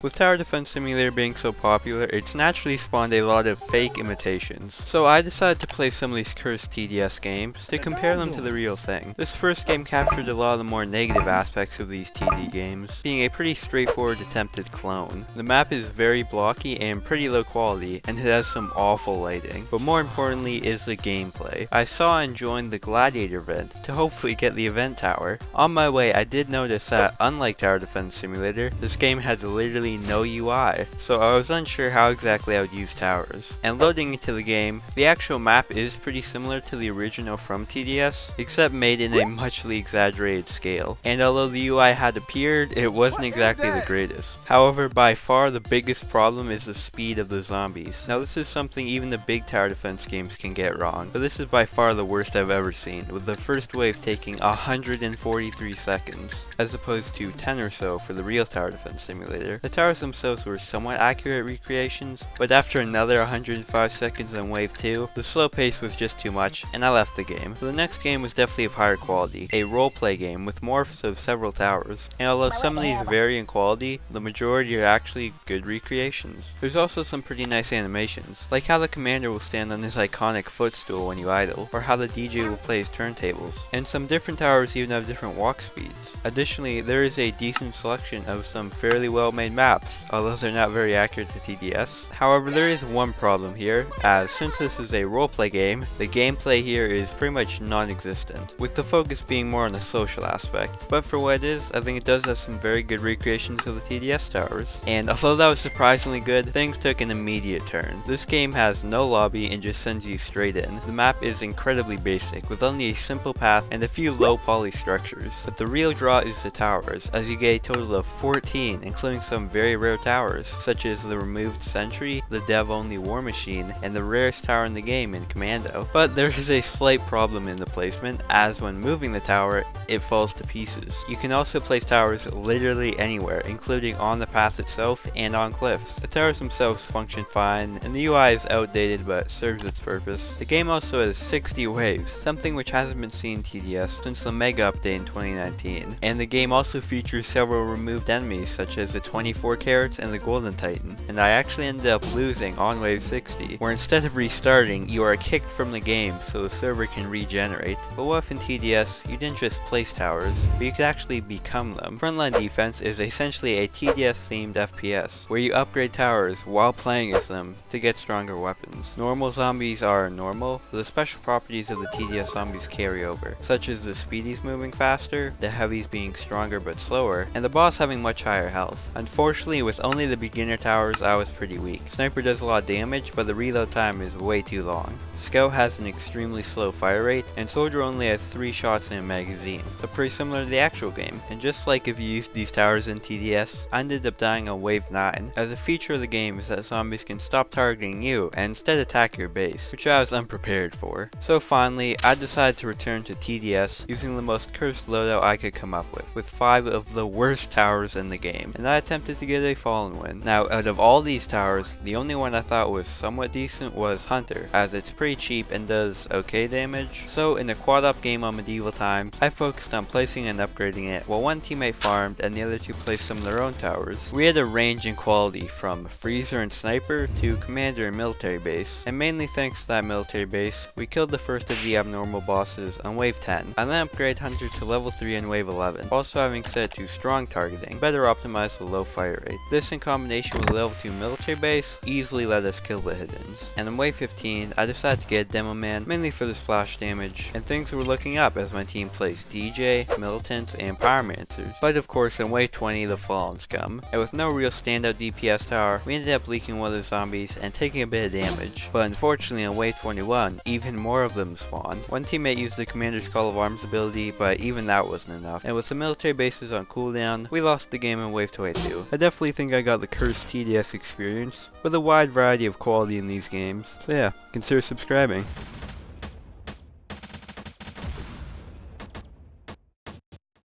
With Tower Defense Simulator being so popular, it's naturally spawned a lot of fake imitations. So I decided to play some of these cursed TDS games to compare them to the real thing. This first game captured a lot of the more negative aspects of these TD games, being a pretty straightforward attempted clone. The map is very blocky and pretty low quality, and it has some awful lighting. But more importantly is the gameplay. I saw and joined the Gladiator event to hopefully get the event tower. On my way I did notice that, unlike Tower Defense Simulator, this game had literally no UI, so I was unsure how exactly I would use towers. And loading into the game, the actual map is pretty similar to the original from TDS, except made in a muchly exaggerated scale. And although the UI had appeared, it wasn't exactly the greatest. However, by far the biggest problem is the speed of the zombies. Now this is something even the big tower defense games can get wrong, but this is by far the worst I've ever seen, with the first wave taking 143 seconds, as opposed to 10 or so for the real tower defense simulator. The towers themselves were somewhat accurate recreations, but after another 105 seconds on wave 2, the slow pace was just too much, and I left the game. So the next game was definitely of higher quality, a roleplay game with morphs of several towers, and although some of these vary in quality, the majority are actually good recreations. There's also some pretty nice animations, like how the commander will stand on his iconic footstool when you idle, or how the DJ will play his turntables, and some different towers even have different walk speeds. Additionally, there is a decent selection of some fairly well made maps although they're not very accurate to TDS. However, there is one problem here, as since this is a roleplay game, the gameplay here is pretty much non-existent, with the focus being more on the social aspect. But for what it is, I think it does have some very good recreations of the TDS towers. And although that was surprisingly good, things took an immediate turn. This game has no lobby and just sends you straight in. The map is incredibly basic, with only a simple path and a few low poly structures. But the real draw is the towers, as you get a total of 14, including some very rare towers, such as the removed sentry, the dev-only war machine, and the rarest tower in the game in Commando. But there is a slight problem in the placement, as when moving the tower, it falls to pieces. You can also place towers literally anywhere, including on the path itself and on cliffs. The towers themselves function fine, and the UI is outdated but serves its purpose. The game also has 60 waves, something which hasn't been seen in TDS since the Mega Update in 2019. And the game also features several removed enemies, such as the 24 4 carats and the golden titan, and I actually ended up losing on wave 60, where instead of restarting, you are kicked from the game so the server can regenerate. But what if in TDS, you didn't just place towers, but you could actually become them? Frontline Defense is essentially a TDS themed FPS, where you upgrade towers while playing as them to get stronger weapons. Normal zombies are normal, the special properties of the TDS zombies carry over, such as the speedies moving faster, the heavies being stronger but slower, and the boss having much higher health. Unfortunately, Unfortunately, with only the beginner towers, I was pretty weak. Sniper does a lot of damage, but the reload time is way too long. Scout has an extremely slow fire rate, and Soldier only has 3 shots in a magazine, so pretty similar to the actual game. And just like if you used these towers in TDS, I ended up dying on wave 9, as a feature of the game is that zombies can stop targeting you and instead attack your base, which I was unprepared for. So finally, I decided to return to TDS using the most cursed loadout I could come up with, with 5 of the worst towers in the game, and I attempted to get a fallen win. Now, out of all these towers, the only one I thought was somewhat decent was Hunter, as it's pretty cheap and does okay damage. So in the quad up game on medieval times, I focused on placing and upgrading it, while one teammate farmed and the other two placed some of their own towers. We had a range in quality from freezer and sniper to commander and military base, and mainly thanks to that military base, we killed the first of the abnormal bosses on wave 10, and then upgrade Hunter to level 3 in wave 11, also having set to strong targeting, better optimize the low fire rate. This in combination with level 2 military base easily let us kill the hiddens. And in wave 15, I decided to get Demo Man mainly for the splash damage, and things were looking up as my team placed DJ, Militants, and Pyromancers. But of course in wave 20 the Fallen come, and with no real standout DPS tower, we ended up leaking one of the zombies and taking a bit of damage. But unfortunately on wave 21, even more of them spawned. One teammate used the Commander's Call of Arms ability, but even that wasn't enough. And with the military bases on cooldown, we lost the game in wave 22. I definitely think I got the cursed TDS experience, with a wide variety of quality in these games. So yeah, consider subscribing.